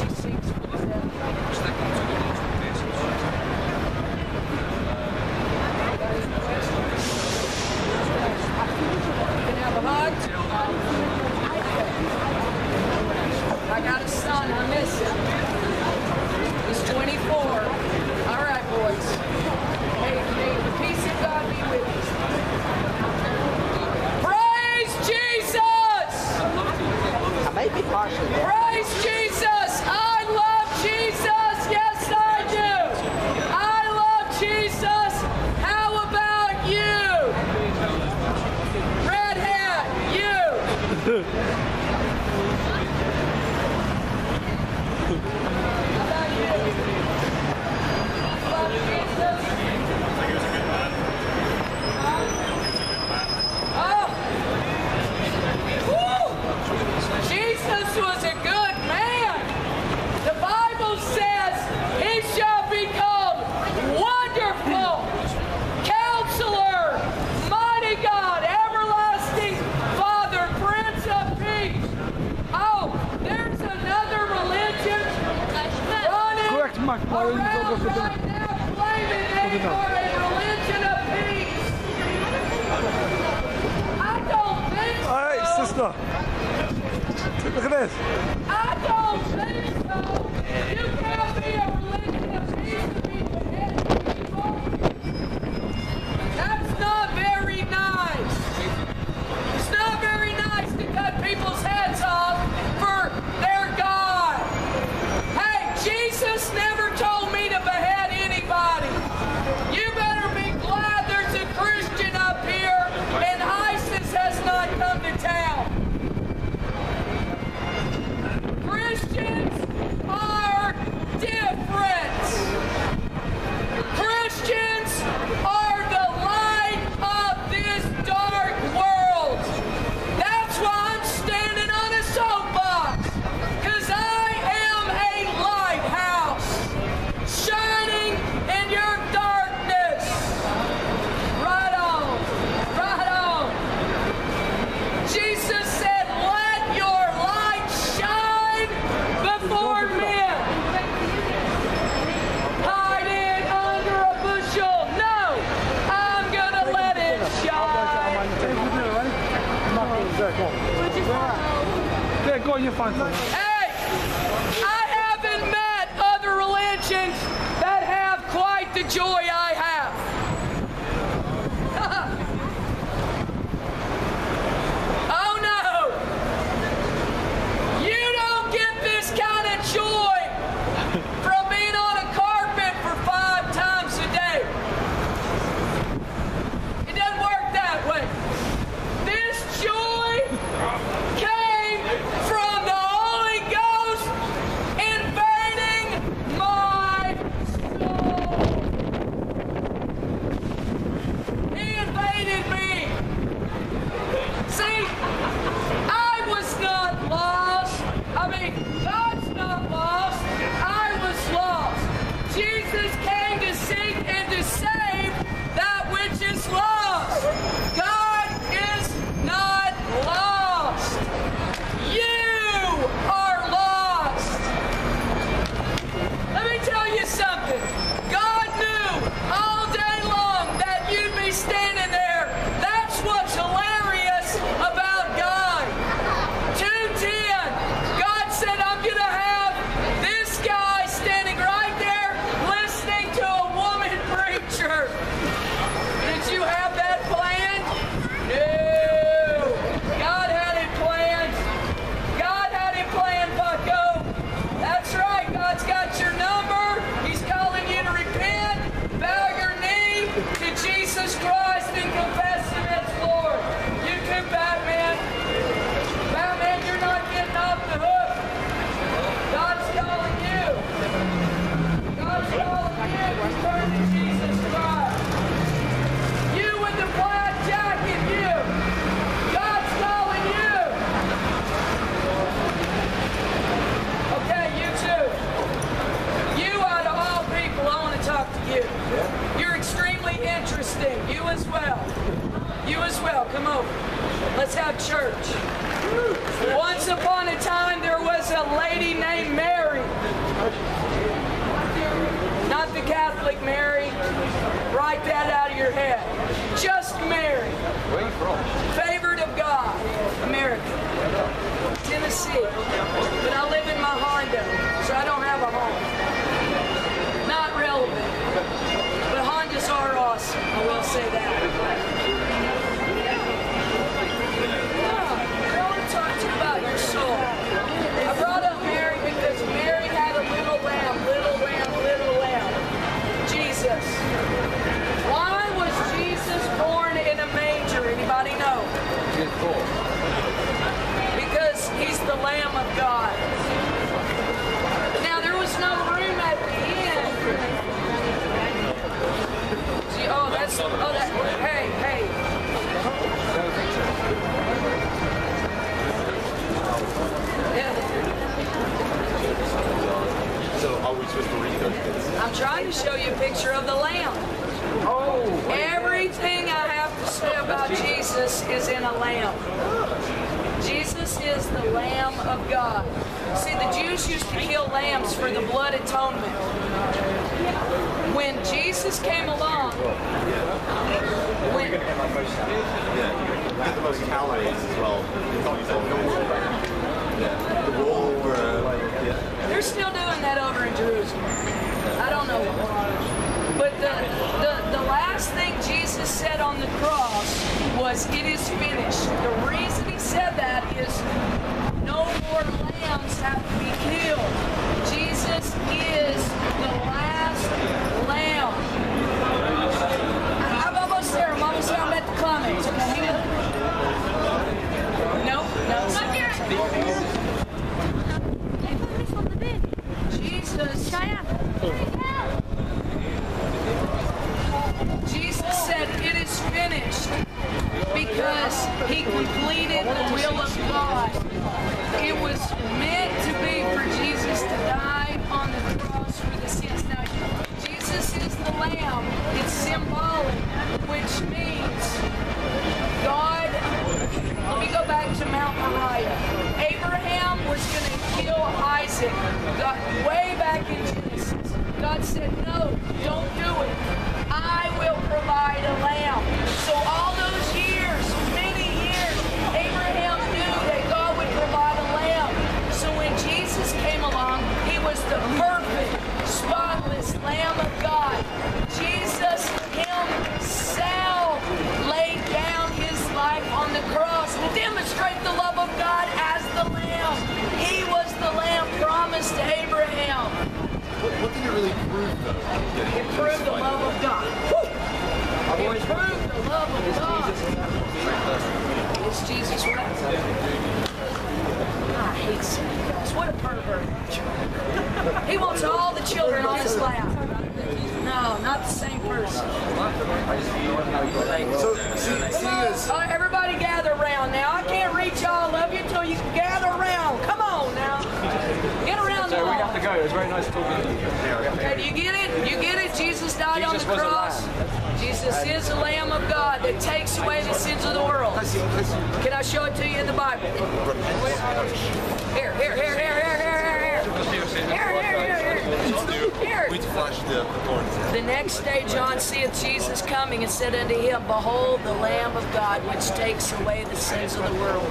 she sleeps. sister. Look at this. I don't think so. You can't be a religion of people. That's not very nice. It's not very nice to cut people's heads off. Komm mal hier fahren. Äh, your head. Just Mary. Where are you from? Favored of God. America. Tennessee. Oh, that. Hey, hey. Don't think so. Yeah, So are we supposed to read those? I'm trying to show you a picture of the Lamb. Oh, Everything I have to say about Jesus is in a lamb. Jesus is the Lamb of God. See, the Jews used to kill lambs for the blood atonement. When Jesus came along, when. The most calories as well. They're still doing that over in Jerusalem. I don't know. But the, the, the last thing Jesus said on the cross was, It is finished. The reason he said that is no more lambs have to be killed. Jesus is the last lamb. I'm almost there. I'm almost there. I'm at the climax. Promised to Abraham. What, what did it really prove though? It proved the love of God. Woo! It proved the love of God. It's Jesus what? I hate Santa Claus. What a pervert. He wants all the children on his lap. No, not the same person. So see, seeing as Uh, everybody gather around now. I can't reach all of you until you gather around. Come on now. Get around the So we have wall. to go. It was very nice talking to you. Okay, do you get it? You get it? Jesus died on the a cross. Jesus is the Lamb of God that takes away the sins of the world. Can I show it to you in the Bible? Here, here, here, here, here, here, here, here. Here, here, here, here. Here. the next day John seeth Jesus coming and said unto him, Behold the Lamb of God which takes away the sins of the world.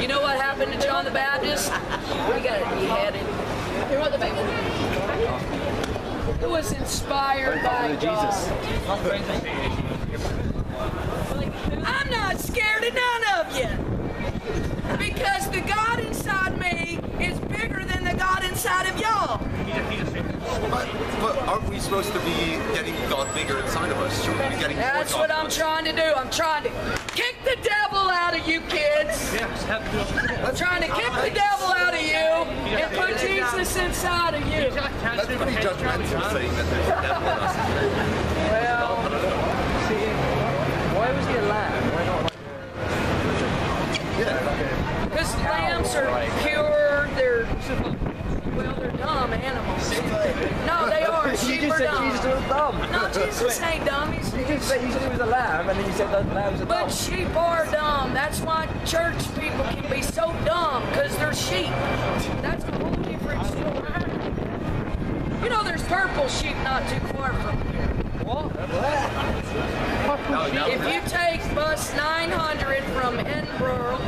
You know what happened to John the Baptist? He got beheaded. Here, what the baby? It was inspired by God. I'm not scared of none of you. Because the God inside me is bigger than the God inside of y'all. But, but aren't we supposed to be getting God bigger inside of us? Should we be getting That's what I'm trying to do. I'm trying to kick the devil out of you kids. I'm trying to kick the devil out of you and put Jesus inside of you. That's pretty judgmental saying that there's a devil in us. Well, Why was he a lamb? Why not? Yeah. because lambs are pure, they're, well, they're dumb animals. No, they are. You Sheep just are said. Jesus was dumb. No, Jesus ain't dumb. He's, You just said you said he was a lamb, and then you said that lambs are But dumb. But sheep are dumb. That's why church people can be so dumb because they're sheep. That's a whole different story. You know, there's purple sheep not too far from here. If you take bus 900 from Edinburgh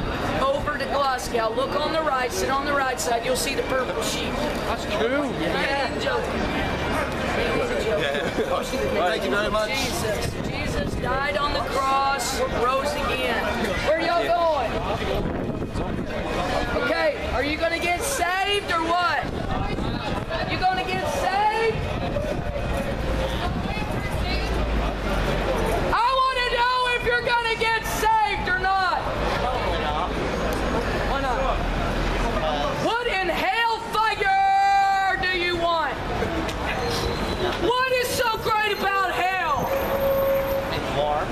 over to Glasgow, look on the right, sit on the right side, you'll see the purple sheep. That's true. I ain't joking. Thank you very much. Jesus. Jesus died on the cross, rose again. Where y'all going? Okay, are you gonna get saved or what? You gonna get saved? I wanna know if you're gonna get saved or not. Why not? What in hellfire do you want? What is so great about hell? It's warm.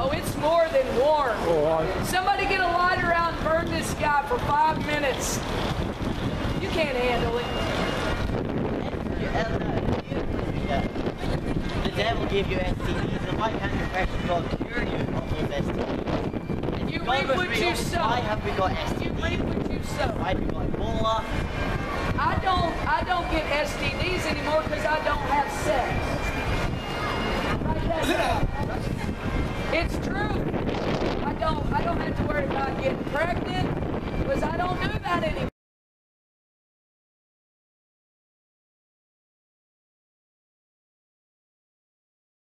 Oh, it's more than warm. Oh, Somebody get a lighter out and burn this guy for five minutes. You can't handle it. You- The devil gave you STDs, and why can't your precious God cure you of those STDs? If You God reap was what real, you sow. Why have we got You STDs? reap what you sow. Why have we got Ebola? I don't I don't get STDs anymore because I don't have sex. Right. It's true. Don't I don't have to worry about getting pregnant because I don't do that anymore.